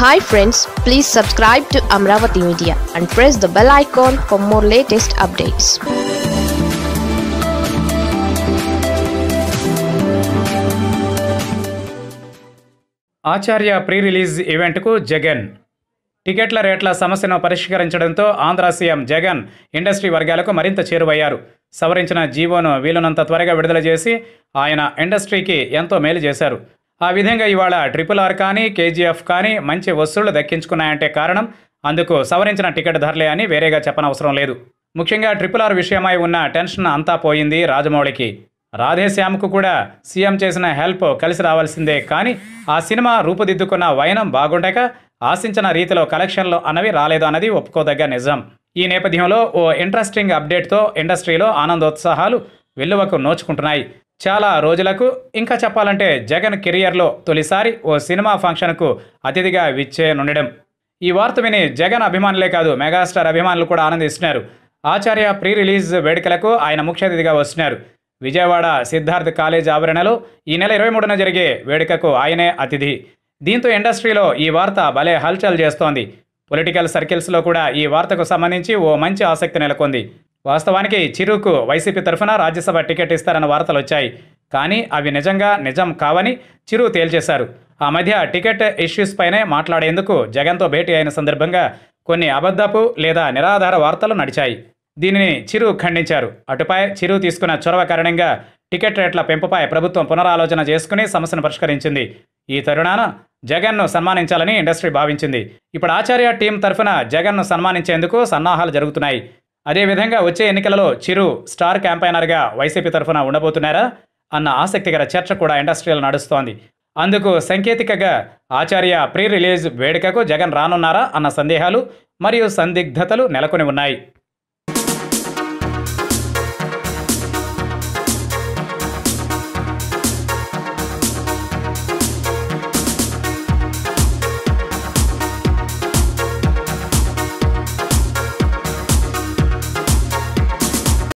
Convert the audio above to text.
Hi friends please subscribe to Amaravati media and press the bell icon for more latest updates Acharya pre release ఈవెంట్కు Jagan. టికెట్ల రేట్ల సమస్యను పరిష్కరించడంతో Andhra CM Jagan industry వర్గాలకు మరింత చేరువయ్యారు. సవరించిన జీవోను వీలునంత త్వరగా విడుదల చేసి ఆయన ఇండస్ట్రీకి ఎంతో మేలు చేశారు. ఆ విధంగా ఇవాళ ట్రిపుల్ ఆర్ కానీ కేజీఎఫ్ కానీ మంచి వసూళ్ళు దక్కించుకున్నాయంటే కారణం అందుకు సవరించిన టికెట్ ధరలే అని వేరేగా చెప్పనవసరం లేదు. ముఖ్యంగా ట్రిపుల్ ఆర్ విషయమై ఉన్న టెన్షన్ అంతా పోయింది రాజమౌళికి. రాధేశ్యామ్కు కూడా సీఎం చేసిన హెల్ప్ కలిసి రావాల్సిందే కానీ ఆ సినిమా రూపుదిద్దుకున్న వైనం బాగుండక ఆశించిన రీతిలో కలెక్షన్లు అన్నవి రాలేదు అన్నది ఒప్పుకోదగ్గ నిజం. ఈ నేపథ్యంలో ఓ ఇంట్రెస్టింగ్ అప్డేట్తో ఇండస్ట్రీలో ఆనందోత్సాహాలు వెల్లువకు నోచుకుంటున్నాయి. చాలా రోజులకు ఇంకా చెప్పాలంటే జగన్ కెరియర్లో తొలిసారి ఓ సినిమా ఫంక్షన్కు అతిథిగా విచ్చేయనుండడం. ఈ వార్త విని జగన్ అభిమానులే కాదు మెగాస్టార్ అభిమానులు కూడా ఆనందిస్తున్నారు. ఆచార్య ప్రీ రిలీజ్ వేడుకలకు ఆయన ముఖ్య అతిథిగా వస్తున్నారు. విజయవాడ సిద్ధార్థ్ కాలేజ్ ఆవరణలో ఈ నెల ఇరవై మూడున జరిగే వేడుకకు ఆయనే అతిథి. దీంతో ఇండస్ట్రీలో ఈ వార్త భలే హల్చల్ చేస్తోంది. పొలిటికల్ సర్కిల్స్లో కూడా ఈ వార్తకు సంబంధించి ఓ మంచి ఆసక్తి నెలకొంది. వాస్తవానికి చిరుకు వైసీపీ తరఫున రాజ్యసభ టికెట్ ఇస్తారన్న వార్తలు వచ్చాయి. కానీ అవి నిజంగా నిజం కావని చిరు తేల్చేశారు. ఆ మధ్య టికెట్ ఇష్యూస్ పైనే మాట్లాడేందుకు జగన్తో భేటీ అయిన సందర్భంగా కొన్ని అబద్ధపు లేదా నిరాధార వార్తలు నడిచాయి. దీనిని చిరు ఖండించారు. అటుపై చిరు తీసుకున్న చొరవ కారణంగా టికెట్ రేట్ల పెంపుపై ప్రభుత్వం పునరాలోచన చేసుకుని సమస్యను పరిష్కరించింది. ఈ తరుణాన జగన్ను సన్మానించాలని ఇండస్ట్రీ భావించింది. ఇప్పుడు ఆచార్య టీం తరఫున జగన్ను సన్మానించేందుకు సన్నాహాలు జరుగుతున్నాయి. అదేవిధంగా వచ్చే ఎన్నికలలో చిరు స్టార్ క్యాంపైనర్గా వైసీపీ తరఫున ఉండబోతున్నారా అన్న ఆసక్తికర చర్చ కూడా ఇండస్ట్రీలో నడుస్తోంది. అందుకు సంకేతికగా ఆచార్య ప్రీ రిలీజ్ వేడుకకు జగన్ రానున్నారా అన్న సందేహాలు మరియు సందిగ్ధతలు నెలకొని ఉన్నాయి.